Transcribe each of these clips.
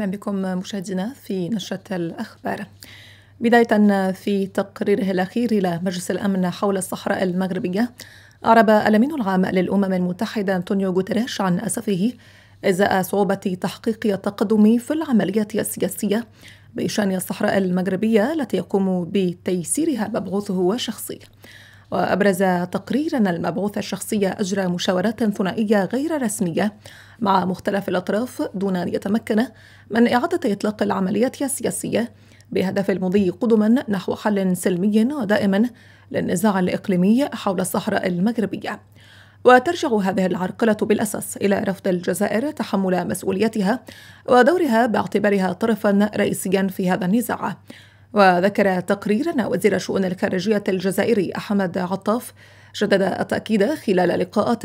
أهلا بكم مشاهدينا في نشرة الأخبار. بداية في تقريره الأخير إلى مجلس الأمن حول الصحراء المغربية أعرب الأمين العام للأمم المتحدة أنطونيو غوتيريش عن أسفه إزاء صعوبة تحقيق التقدم في العملية السياسية بشأن الصحراء المغربية التي يقوم بتيسيرها مبعوثه وشخصي وأبرز تقرير أن المبعوث الشخصي أجرى مشاورات ثنائية غير رسمية مع مختلف الأطراف دون أن يتمكن من إعادة إطلاق العملية السياسية بهدف المضي قدما نحو حل سلمي ودائم للنزاع الإقليمي حول الصحراء المغربية. وترجع هذه العرقلة بالأساس إلى رفض الجزائر تحمل مسؤوليتها ودورها باعتبارها طرفا رئيسيا في هذا النزاع. وذكر تقرير أن وزير الشؤون الخارجية الجزائري أحمد عطاف جدد التأكيد خلال لقاءات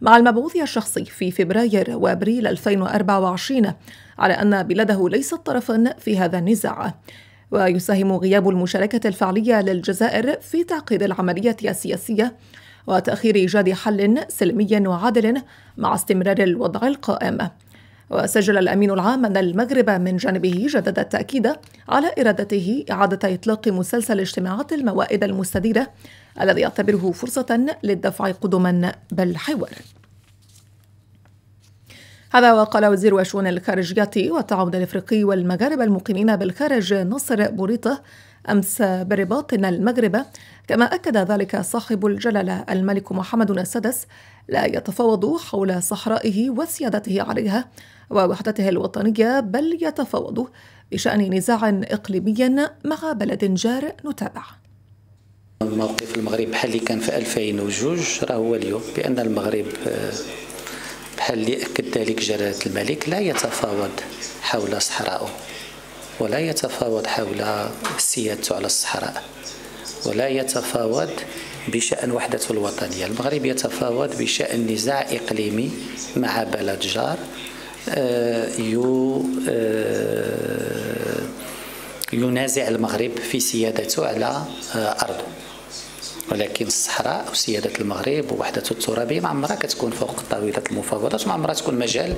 مع المبعوث الشخصي في فبراير وأبريل 2024 على أن بلاده ليست طرفا في هذا النزاع. ويساهم غياب المشاركة الفعلية للجزائر في تعقيد العملية السياسية وتأخير إيجاد حل سلمي وعادل مع استمرار الوضع القائم. وسجل الأمين العام أن المغرب من جانبه جدد التأكيد على إرادته إعادة إطلاق مسلسل اجتماعات الموائد المستديرة الذي يعتبره فرصة للدفع قدما بالحوار. هذا وقال وزير الشؤون الخارجية والتعاون الإفريقي والمغاربه المقيمين بالخارج نصر بوريطة أمس برباط المغرب. كما أكد ذلك صاحب الجلالة الملك محمد السادس لا يتفاوض حول صحرائه وسيادته عليها ووحدته الوطنية بل يتفاوض بشأن نزاع إقليمي مع بلد جار نتابع. موقف المغرب بحال اللي كان في 2002 راه هو اليوم بأن المغرب بحال اللي أكد ذلك جلالة الملك لا يتفاوض حول صحرائه ولا يتفاوض حول سيادته على الصحراء ولا يتفاوض بشأن وحدته الوطنية. المغرب يتفاوض بشأن نزاع إقليمي مع بلد جار آه، آه، ينازع المغرب في سيادته على آه، أرضه. ولكن الصحراء وسيادة المغرب ووحدته الترابية ما عمرها كتكون فوق طاولة المفاوضات ما عمرها تكون مجال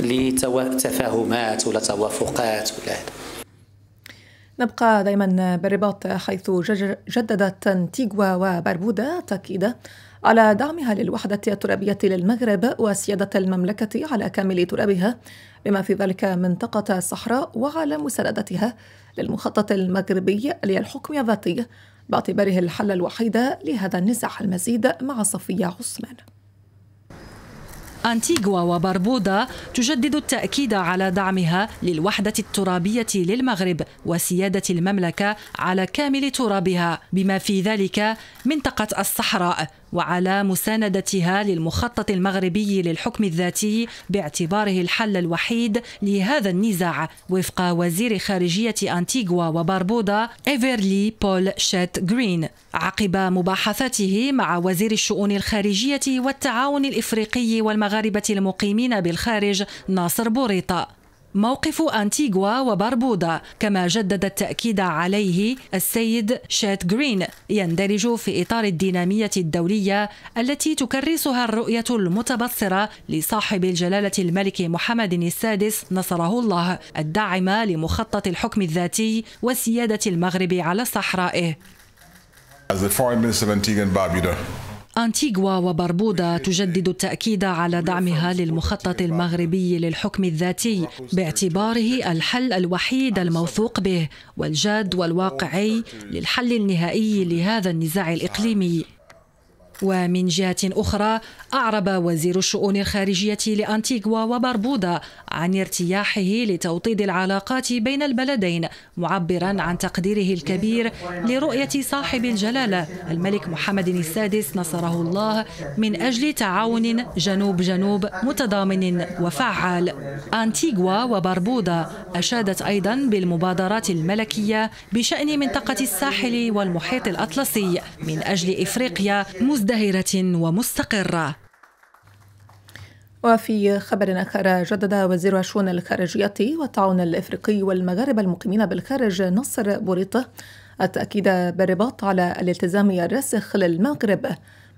لتفاهمات ولا توافقات ولا هذا. نبقى دائما بالرباط حيث جددت انتيغوا وبربودا تأكيد على دعمها للوحدة الترابية للمغرب وسيادة المملكة على كامل ترابها بما في ذلك منطقة الصحراء وعلى مساندتها للمخطط المغربي للحكم الذاتي باعتباره الحل الوحيد لهذا النزاع المزيد مع صفية عثمان. أنتيغوا وبربودا تجدد التأكيد على دعمها للوحدة الترابية للمغرب وسيادة المملكة على كامل ترابها بما في ذلك منطقة الصحراء. وعلى مساندتها للمخطط المغربي للحكم الذاتي باعتباره الحل الوحيد لهذا النزاع وفق وزير خارجية أنتيغوا وباربودا إيفرلي بول شيت جرين عقب مباحثاته مع وزير الشؤون الخارجية والتعاون الإفريقي والمغاربة المقيمين بالخارج ناصر بوريطة. موقف أنتيغوا وباربودا كما جدد التأكيد عليه السيد شات جرين يندرج في إطار الدينامية الدولية التي تكرسها الرؤية المتبصرة لصاحب الجلالة الملك محمد السادس نصره الله الداعمة لمخطط الحكم الذاتي وسيادة المغرب على صحرائه. As the foreign minister of Antigua and Barbuda, أنتيغوا وبربودا تجدد التأكيد على دعمها للمخطط المغربي للحكم الذاتي باعتباره الحل الوحيد الموثوق به والجاد والواقعي للحل النهائي لهذا النزاع الإقليمي. ومن جهة أخرى أعرب وزير الشؤون الخارجية لأنتيغوا وبربودا عن ارتياحه لتوطيد العلاقات بين البلدين معبرا عن تقديره الكبير لرؤية صاحب الجلالة الملك محمد السادس نصره الله من أجل تعاون جنوب جنوب متضامن وفعال. أنتيغوا وبربودا أشادت أيضا بالمبادرات الملكية بشأن منطقة الساحل والمحيط الأطلسي من أجل إفريقيا مزدهرة ومستقرة. وفي خبر آخر جدد وزير الشؤون الخارجية والتعاون الإفريقي والمغاربة المقيمين بالخارج نصر بوريطة التأكيد بالرباط على الالتزام الراسخ للمغرب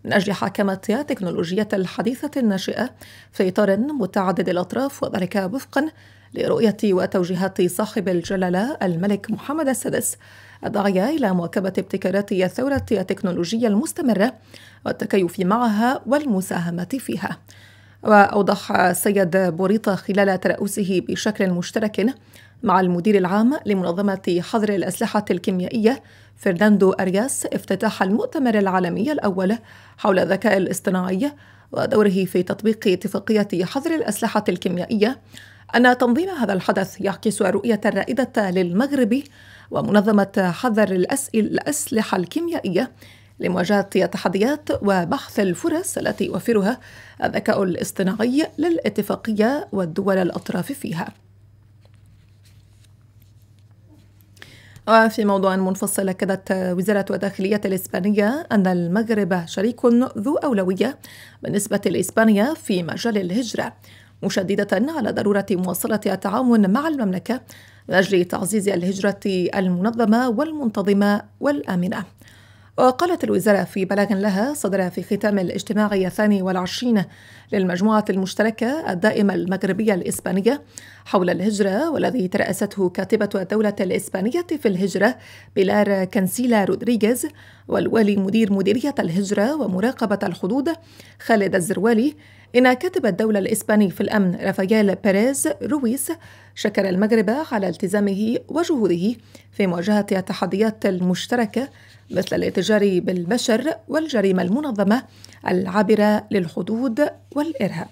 من أجل حاكمة التكنولوجيا الحديثة الناشئة في إطار متعدد الأطراف وذلك وفقا لرؤية وتوجيهات صاحب الجلالة الملك محمد السادس. الداعية إلى مواكبة ابتكارات الثورة التكنولوجية المستمرة والتكيف معها والمساهمة فيها. وأوضح السيد بوريطة خلال ترأسه بشكل مشترك مع المدير العام لمنظمة حظر الأسلحة الكيميائية فرناندو أرياس افتتاح المؤتمر العالمي الأول حول الذكاء الاصطناعي ودوره في تطبيق اتفاقية حظر الأسلحة الكيميائية. أن تنظيم هذا الحدث يعكس الرؤية الرائدة للمغرب ومنظمة حظر الأسلحة الكيميائية لمواجهة التحديات وبحث الفرص التي يوفرها الذكاء الاصطناعي للاتفاقية والدول الأطراف فيها. وفي موضوع منفصل أكدت وزارة الداخلية الإسبانية أن المغرب شريك ذو أولوية بالنسبة لإسبانيا في مجال الهجرة مشددة على ضرورة مواصلة التعاون مع المملكة من أجل تعزيز الهجرة المنظمة والمنتظمة والآمنة. وقالت الوزارة في بلاغ لها صدر في ختام الاجتماع الثاني والعشرين للمجموعة المشتركة الدائمة المغربية الإسبانية حول الهجرة والذي ترأسته كاتبة الدولة الإسبانية في الهجرة بيلار كانسيلا رودريغيز والوالي مدير مديرية الهجرة ومراقبة الحدود خالد الزروالي. إن كاتب الدولة الإسباني في الأمن رافائيل بيريز رويس شكر المغرب على التزامه وجهوده في مواجهة التحديات المشتركة مثل الاتجار بالبشر والجريمة المنظمة العابرة للحدود والإرهاب.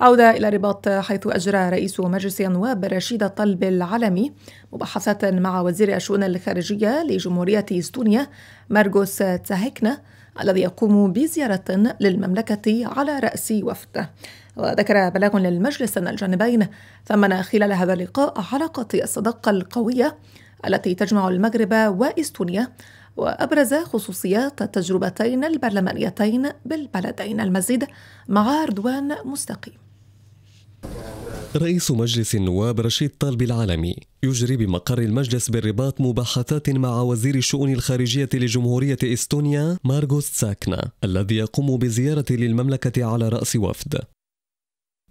عودة إلى الرباط حيث أجرى رئيس مجلس النواب رشيد الطلب العالمي مباحثات مع وزير الشؤون الخارجية لجمهورية إستونيا مارغوس تاهيكنا الذي يقوم بزيارة للمملكة على رأس وفد وذكر بلاغ للمجلس أن الجانبين ثمن خلال هذا اللقاء علاقة الصداقة القوية التي تجمع المغرب وإستونيا وأبرز خصوصيات التجربتين البرلمانيتين بالبلدين. المزيد مع رضوان مستقيم. رئيس مجلس النواب رشيد طالب العالمي يجري بمقر المجلس بالرباط مباحثات مع وزير الشؤون الخارجية لجمهورية إستونيا مارغوس ساكنا الذي يقوم بزيارة للمملكة على رأس وفد.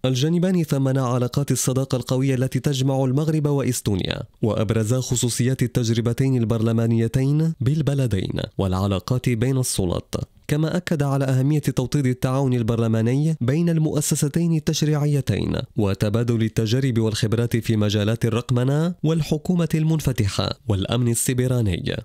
الجانبان ثمنا علاقات الصداقة القوية التي تجمع المغرب وإستونيا وأبرزا خصوصيات التجربتين البرلمانيتين بالبلدين والعلاقات بين السلط كما أكد على أهمية توطيد التعاون البرلماني بين المؤسستين التشريعيتين وتبادل التجارب والخبرات في مجالات الرقمنة والحكومة المنفتحة والأمن السبراني.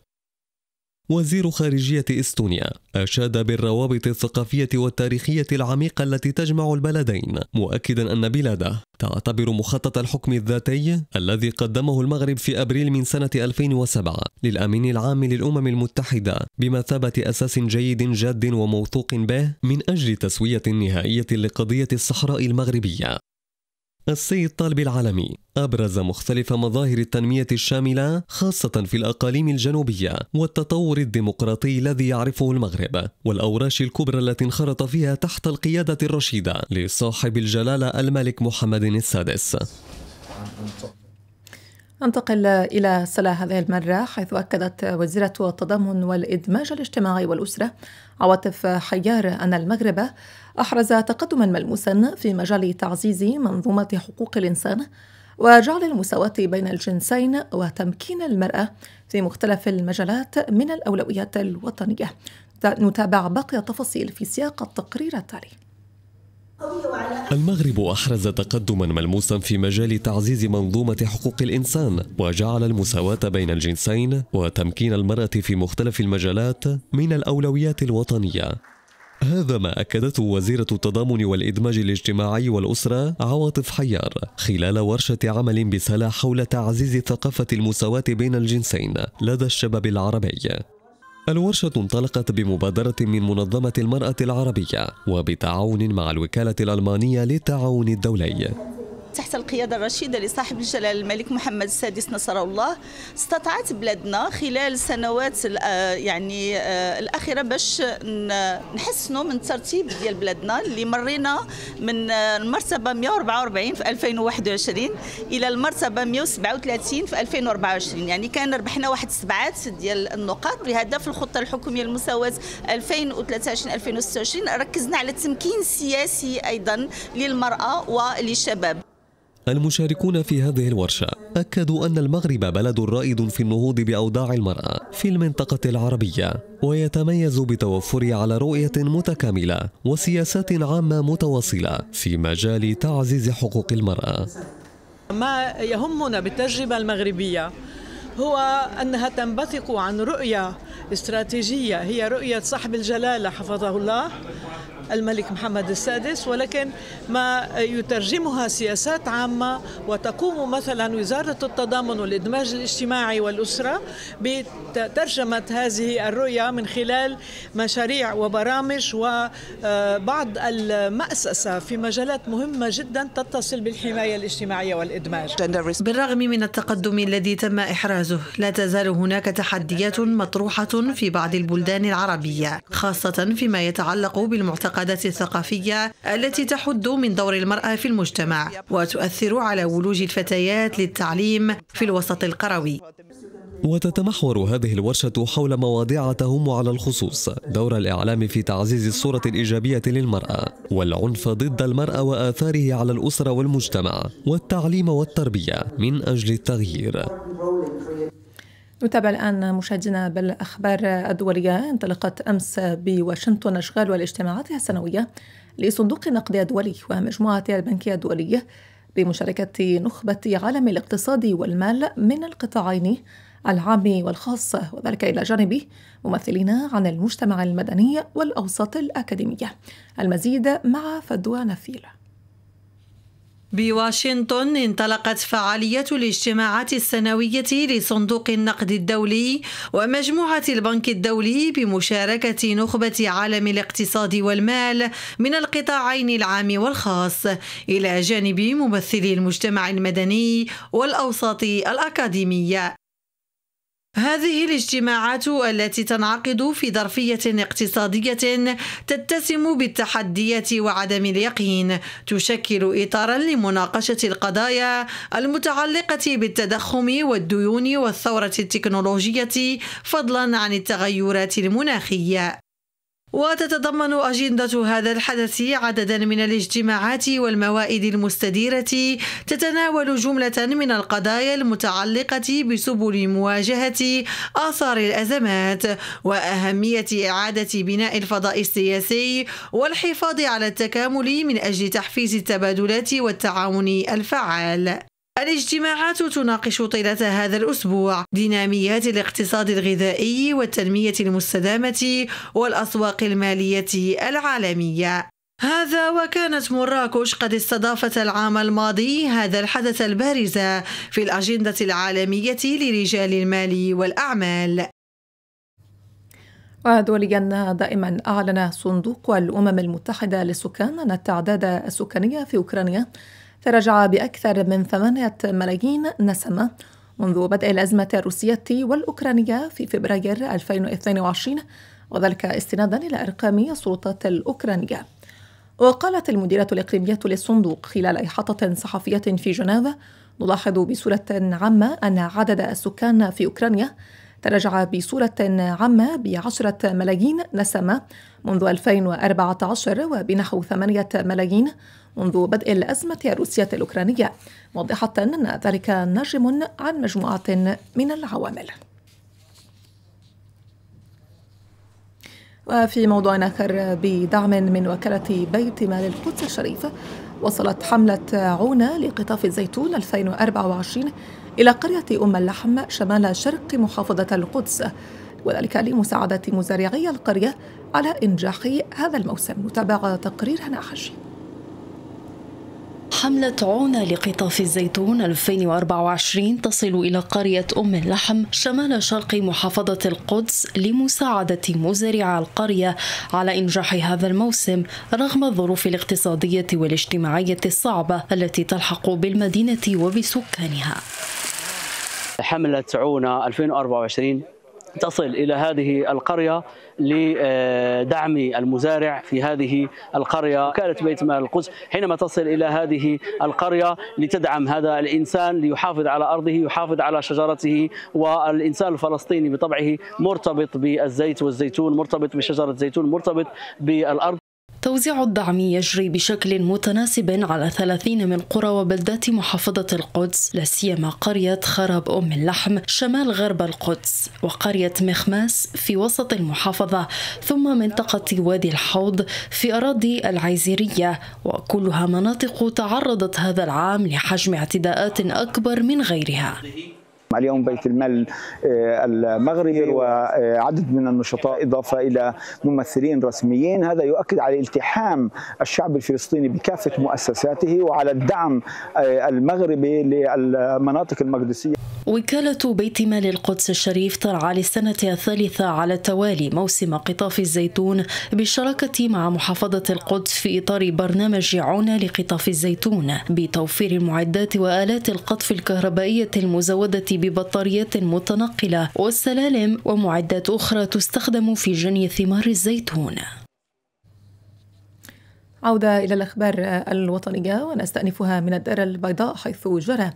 وزير خارجية إستونيا أشاد بالروابط الثقافية والتاريخية العميقة التي تجمع البلدين مؤكدا أن بلاده تعتبر مخطط الحكم الذاتي الذي قدمه المغرب في أبريل من سنة 2007 للأمين العام للأمم المتحدة بمثابة أساس جيد جاد وموثوق به من أجل تسوية نهائية لقضية الصحراء المغربية. السيد طالب العالمي أبرز مختلف مظاهر التنمية الشاملة خاصة في الأقاليم الجنوبية والتطور الديمقراطي الذي يعرفه المغرب والأوراش الكبرى التي انخرط فيها تحت القيادة الرشيدة لصاحب الجلالة الملك محمد السادس. ننتقل إلى سلا هذه المرة حيث أكدت وزيرة التضامن والإدماج الاجتماعي والأسرة عواطف حيار أن المغرب أحرز تقدما ملموسا في مجال تعزيز منظومة حقوق الإنسان وجعل المساواة بين الجنسين وتمكين المرأة في مختلف المجالات من الأولويات الوطنية. نتابع باقي التفاصيل في سياق التقرير التالي. المغرب أحرز تقدما ملموسا في مجال تعزيز منظومة حقوق الإنسان وجعل المساواة بين الجنسين وتمكين المرأة في مختلف المجالات من الأولويات الوطنية. هذا ما أكدته وزيرة التضامن والإدماج الاجتماعي والأسرة عواطف حيار خلال ورشة عمل بسلا حول تعزيز ثقافة المساواة بين الجنسين لدى الشباب العربي. الورشة انطلقت بمبادرة من منظمة المرأة العربية وبتعاون مع الوكالة الألمانية للتعاون الدولي. تحت القيادة الرشيدة لصاحب الجلالة الملك محمد السادس نصر الله استطاعت بلادنا خلال السنوات يعني الأخيرة باش نحسنوا من الترتيب ديال بلادنا اللي مرينا من المرتبة 144 في 2021 إلى المرتبة 137 في 2024 يعني كان ربحنا واحد سبعات ديال النقاط بهدف الخطة الحكومية المساواة 2023 2026 ركزنا على التمكين السياسي أيضا للمرأة وللشباب. المشاركون في هذه الورشة أكدوا أن المغرب بلد رائد في النهوض بأوضاع المرأة في المنطقة العربية ويتميز بتوفر على رؤية متكاملة وسياسات عامة متواصلة في مجال تعزيز حقوق المرأة. ما يهمنا بالتجربة المغربية هو أنها تنبثق عن رؤية استراتيجية هي رؤية صاحب الجلالة حفظه الله. الملك محمد السادس ولكن ما يترجمها سياسات عامة وتقوم مثلا وزارة التضامن والإدماج الاجتماعي والأسرة بترجمة هذه الرؤية من خلال مشاريع وبرامج وبعض المأسسة في مجالات مهمة جدا تتصل بالحماية الاجتماعية والإدماج. بالرغم من التقدم الذي تم إحرازه لا تزال هناك تحديات مطروحة في بعض البلدان العربية خاصة فيما يتعلق بالمعتقد المعتقدات الثقافية التي تحد من دور المرأة في المجتمع وتؤثر على ولوج الفتيات للتعليم في الوسط القروي. وتتمحور هذه الورشة حول مواضيع تهم على الخصوص دور الإعلام في تعزيز الصورة الإيجابية للمرأة والعنف ضد المرأة وآثاره على الأسرة والمجتمع والتعليم والتربية من أجل التغيير. نتابع الآن مشاهدينا بالأخبار الدولية. انطلقت أمس بواشنطن أشغال والاجتماعات السنوية لصندوق النقد الدولي ومجموعة البنكية الدولية بمشاركة نخبة عالم الاقتصاد والمال من القطاعين العام والخاص وذلك إلى جانب ممثلين عن المجتمع المدني والأوساط الأكاديمية. المزيد مع فدوى نفيل. بواشنطن انطلقت فعالية الاجتماعات السنوية لصندوق النقد الدولي ومجموعة البنك الدولي بمشاركة نخبة عالم الاقتصاد والمال من القطاعين العام والخاص إلى جانب ممثلي المجتمع المدني والأوساط الأكاديمية. هذه الاجتماعات التي تنعقد في ظرفية اقتصادية تتسم بالتحديات وعدم اليقين تشكل إطارا لمناقشة القضايا المتعلقة بالتضخم والديون والثورة التكنولوجية فضلا عن التغيرات المناخية. وتتضمن أجندة هذا الحدث عددا من الاجتماعات والموائد المستديرة تتناول جملة من القضايا المتعلقة بسبل مواجهة آثار الأزمات وأهمية إعادة بناء الفضاء السياسي والحفاظ على التكامل من أجل تحفيز التبادلات والتعاون الفعال. الاجتماعات تناقش طيلة هذا الأسبوع ديناميات الاقتصاد الغذائي والتنمية المستدامة والأسواق المالية العالمية. هذا وكانت مراكش قد استضافت العام الماضي هذا الحدث البارز في الأجندة العالمية لرجال المال والأعمال. ودوليا دائما أعلن صندوق الأمم المتحدة للسكان أن التعداد السكاني في أوكرانيا تراجع بأكثر من ثمانية ملايين نسمة منذ بدء الأزمة الروسية والأوكرانية في فبراير 2022 وذلك استنادا إلى أرقام السلطات الأوكرانية. وقالت المديرة الإقليمية للصندوق خلال إحاطة صحفية في جنيف نلاحظ بصورة عامة أن عدد السكان في أوكرانيا تراجع بصورة عامة بعشرة ملايين نسمة منذ 2014 وبنحو ثمانية ملايين منذ بدء الأزمة الروسية الأوكرانية موضحة أن ذلك ناجم عن مجموعة من العوامل. وفي موضوع آخر بدعم من وكالة بيت مال القدس الشريف وصلت حملة عونة لقطاف الزيتون 2024 إلى قرية أم اللحم شمال شرق محافظة القدس وذلك لمساعدة مزارعي القرية على إنجاح هذا الموسم. نتابع تقرير هنا حجي حملة عونة لقطاف الزيتون 2024 تصل إلى قرية أم اللحم شمال شرق محافظة القدس لمساعدة مزارع القرية على إنجاح هذا الموسم رغم الظروف الاقتصادية والاجتماعية الصعبة التي تلحق بالمدينة وبسكانها. حملة عونة 2024 تصل إلى هذه القرية لدعم المزارع في هذه القرية. وكالة بيت مال القدس حينما تصل إلى هذه القرية لتدعم هذا الإنسان ليحافظ على أرضه يحافظ على شجرته والإنسان الفلسطيني بطبعه مرتبط بالزيت والزيتون مرتبط بشجرة زيتون مرتبط بالأرض. توزيع الدعم يجري بشكل متناسب على 30 من قرى وبلدات محافظة القدس لا سيما قرية خراب أم اللحم شمال غرب القدس وقرية مخماس في وسط المحافظة ثم منطقة وادي الحوض في أراضي العيزيرية وكلها مناطق تعرضت هذا العام لحجم اعتداءات أكبر من غيرها. اليوم بيت المال آه، المغربي وعدد من النشطاء إضافة إلى ممثلين رسميين. هذا يؤكد على التحام الشعب الفلسطيني بكافة مؤسساته وعلى الدعم آه، المغربي للمناطق المقدسية. وكالة بيت مال القدس الشريف ترعى للسنة الثالثة على التوالي موسم قطاف الزيتون بالشراكة مع محافظة القدس في إطار برنامج عونة لقطاف الزيتون بتوفير المعدات وآلات القطف الكهربائية المزودة ببطاريات متنقلة والسلالم ومعدات أخرى تستخدم في جني ثمار الزيتون. عودة إلى الأخبار الوطنية ونستأنفها من الدار البيضاء حيث جرى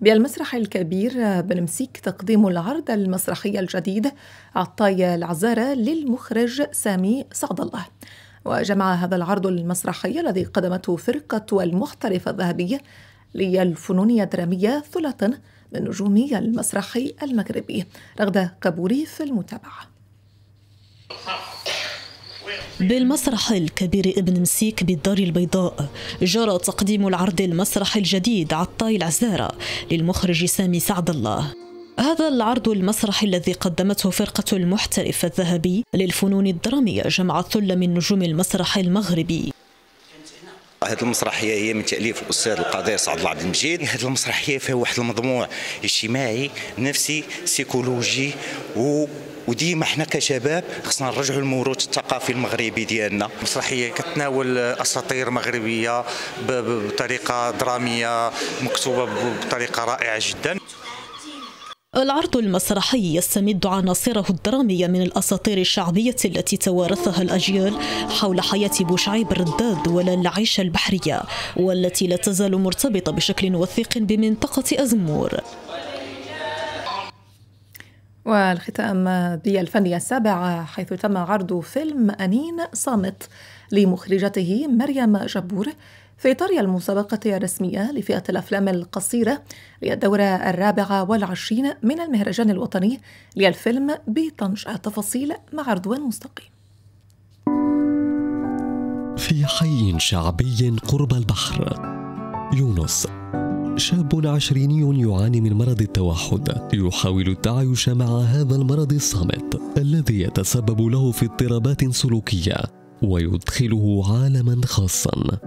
بالمسرح الكبير بنمسيك تقديم العرض المسرحي الجديد عطاي العزارة للمخرج سامي سعد الله. وجمع هذا العرض المسرحي الذي قدمته فرقة المحترف الذهبي للفنون الدرامية ثلة من نجوم المسرح المغربي رغدة قبوري في المتابعة. بالمسرح الكبير ابن مسيك بالدار البيضاء جرى تقديم العرض المسرحي الجديد عطاي العزارة للمخرج سامي سعد الله. هذا العرض المسرحي الذي قدمته فرقة المحترف الذهبي للفنون الدرامية جمع ثلة من نجوم المسرح المغربي. هذه المسرحية هي من تأليف الأستاذ القدير سعد الله عبد المجيد. هذه المسرحية فيها واحد المضموع اجتماعي نفسي سيكولوجي وديما حنا كشباب خصنا نرجعوا الموروث الثقافي المغربي ديالنا. مسرحية كتناول أساطير مغربية بطريقة درامية مكتوبة بطريقة رائعة جدا. العرض المسرحي يستمد عناصره الدرامية من الأساطير الشعبية التي توارثها الأجيال حول حياة بوشعيب الرداد ولا العيشة البحرية والتي لا تزال مرتبطة بشكل وثيق بمنطقة أزمور. والختام بالفنية السابعة حيث تم عرض فيلم أنين صامت لمخرجته مريم جبور في إطار المسابقة الرسمية لفئة الأفلام القصيرة للدورة الرابعة والعشرين من المهرجان الوطني للفيلم بطنجة تفاصيل مع رضوان مستقيم. في حي شعبي قرب البحر يونس. شاب عشريني يعاني من مرض التوحد. يحاول التعايش مع هذا المرض الصامت الذي يتسبب له في اضطرابات سلوكية ويدخله عالما خاصا.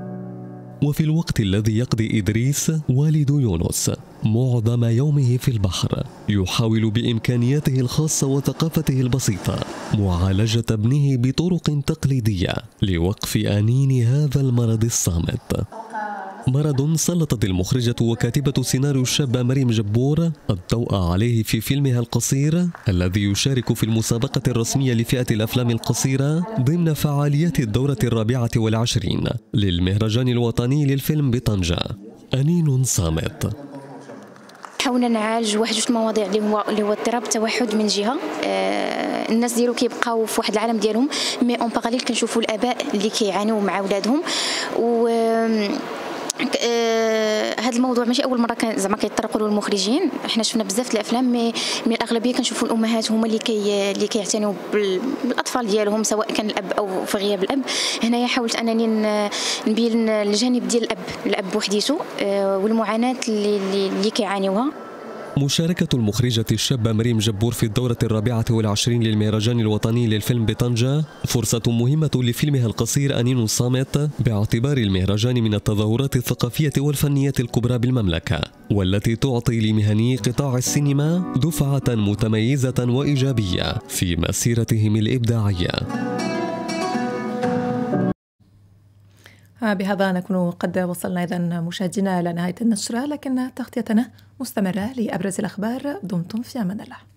وفي الوقت الذي يقضي إدريس والد يونس معظم يومه في البحر يحاول بإمكانياته الخاصة وثقافته البسيطة معالجة ابنه بطرق تقليدية لوقف أنين هذا المرض الصامت. مرض سلطت المخرجة وكاتبة سيناريو الشابة مريم جبور الضوء عليه في فيلمها القصير الذي يشارك في المسابقة الرسمية لفئة الأفلام القصيرة ضمن فعاليات الدورة الرابعة والعشرين للمهرجان الوطني للفيلم بطنجة. أنين صامت. حاولنا نعالج واحد جوج مواضيع اللي هو اللي هو اضطراب التوحد من جهة. آه الناس ديالو كيبقاو في واحد العالم ديالهم mais en parallèle كنشوفوا الآباء اللي كيعانيو مع اولادهم و هذا الموضوع ماشي أول مرة كان زعما كيطرقوا له المخرجين. إحنا شفنا بزاف الأفلام mais من الأغلبية كنشوفوا الأمهات هما اللي كي اللي كيعتنيو بالأطفال ديالهم سواء كان الأب أو في غياب الأب. هنايا حاولت أنني نبين الجانب ديال الأب. الأب بوحديتو آه والمعاناة اللي, اللي كيعانيوها. مشاركة المخرجة الشابة مريم جبور في الدورة الرابعة والعشرين للمهرجان الوطني للفيلم بطنجة. فرصة مهمة لفيلمها القصير أنين الصامت باعتبار المهرجان من التظاهرات الثقافية والفنية الكبرى بالمملكة والتي تعطي لمهني قطاع السينما دفعة متميزة وإيجابية في مسيرتهم الإبداعية. بهذا نكون قد وصلنا إذا مشاهدينا إلى نهاية النشرة لكن تغطيتنا مستمرة لأبرز الأخبار. دمتم في أمان الله.